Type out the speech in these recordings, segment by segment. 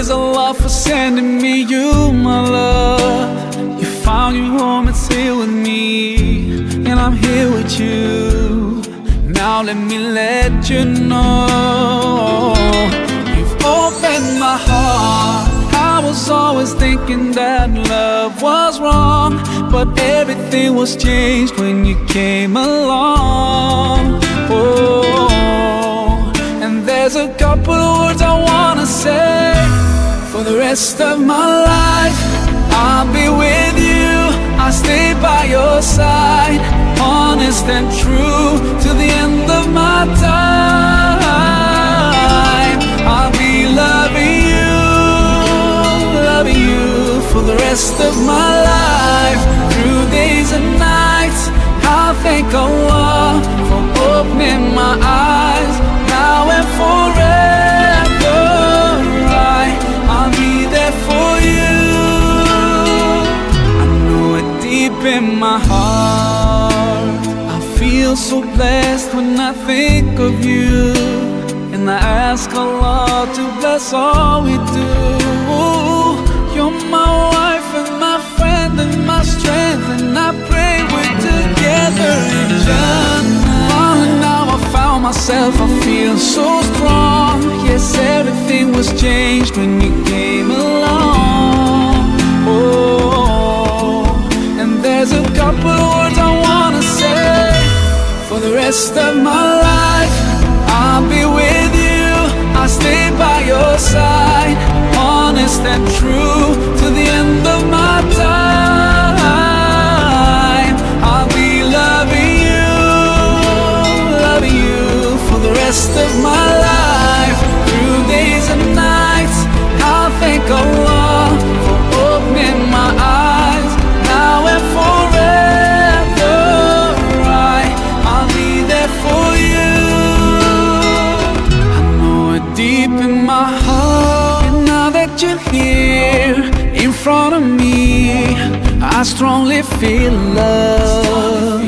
Praise Allah for sending me you, my love. You found your home, it's here with me, and I'm here with you. Now let me let you know you've opened my heart. I was always thinking that love was wrong, but everything was changed when you came along. Oh, and there's a couple words I wanna say rest of my life. I'll be with you, I'll stay by your side, honest and true to the end of my time. I'll be loving you, loving you for the rest of my life, through days and nights. I'll thank Allah for opening my eyes now and forever. Feel so blessed when I think of you. And I ask Allah to bless all we do. You're my wife and my friend and my strength. And I pray we're together in Jannah. Oh, now I found myself, I feel so strong. Yes, everything was changed when you came along. Oh, and there's a couple words for the rest of my life. I'll be with you, I'll stay by your side, honest and true to the end of my time. Front of me, I strongly feel love.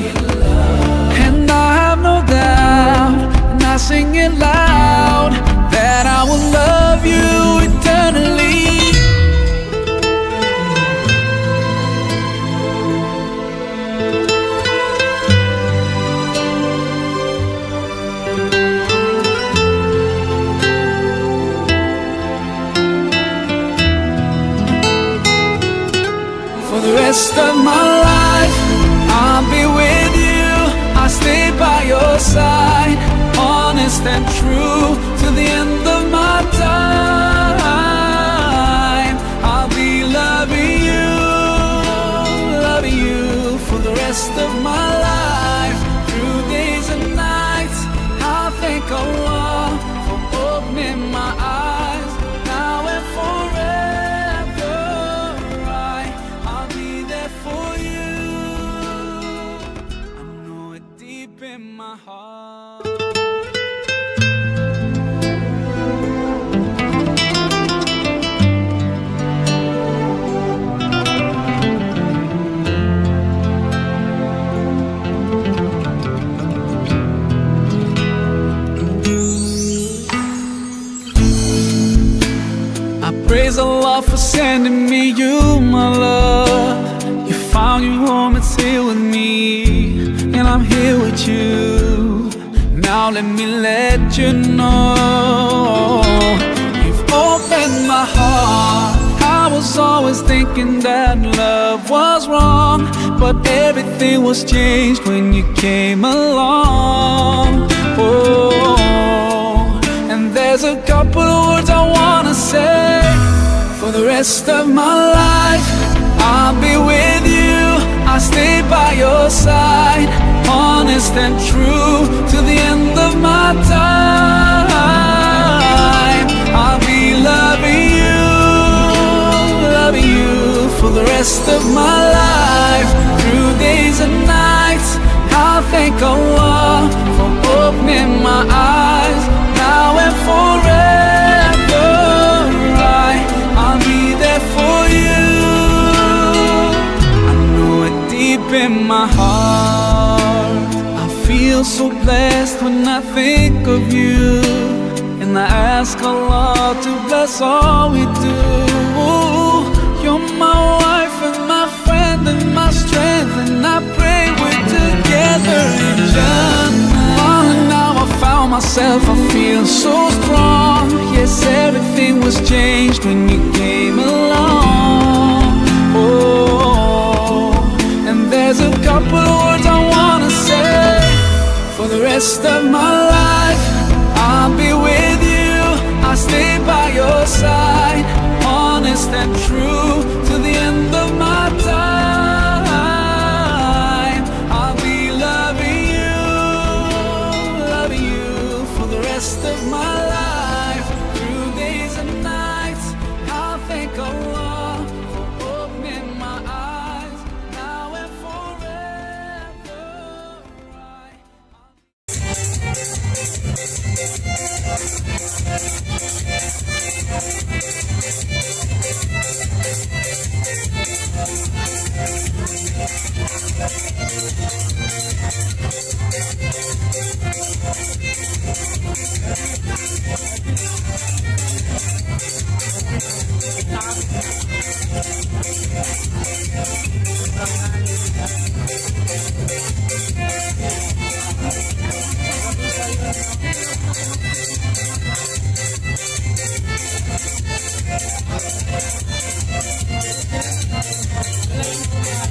And I have no doubt, and I sing it loud, that I will love you eternally. And I'm here with you. Now let me let you know you've opened my heart. I was always thinking that love was wrong, but everything was changed when you came along. Oh, and there's a couple of words I wanna say for the rest of my life. I'll be with I'll stay by your side, honest and true to the end of my time. I'll be loving you, loving you for the rest of my life, through days and nights. I'll thank so blessed when I think of you. And I ask Allah to bless all we do. You're my wife and my friend and my strength. And I pray we're together in Jannah. Oh, now I found myself, I feel so strong.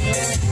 Thank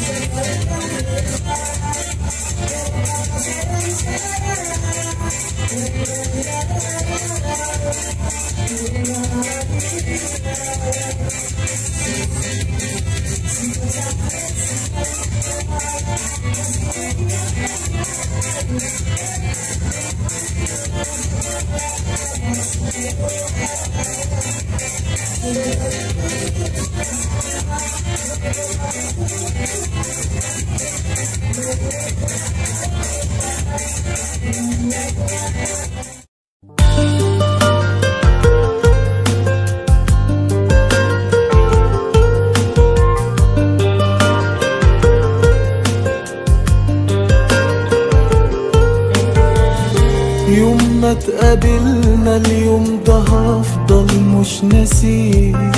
يوم ما تقابلنا اليوم ده هفضل مش ناسيه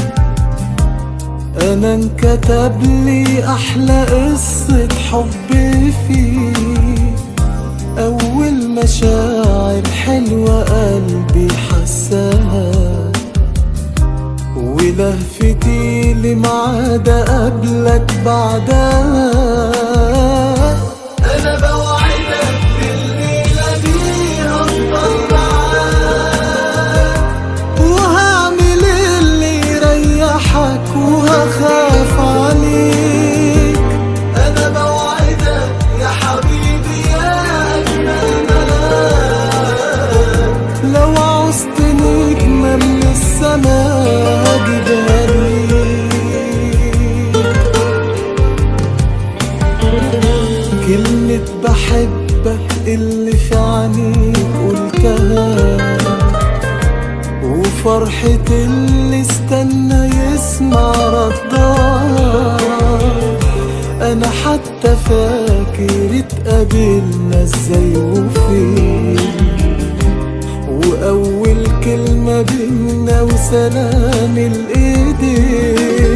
أنا انكتب لي أحلى قصة حب فيه أول مشاعر حلوة قلبي حساها. ولهفتي لمعاد قبلك بعدها. كلمة بحبك اللي في عينيك قلتها وفرحة اللي استنى يسمع ردها أنا حتى فاكر اتقابلنا إزاي وفين. وأول كلمة بينا وسلام الإيدين.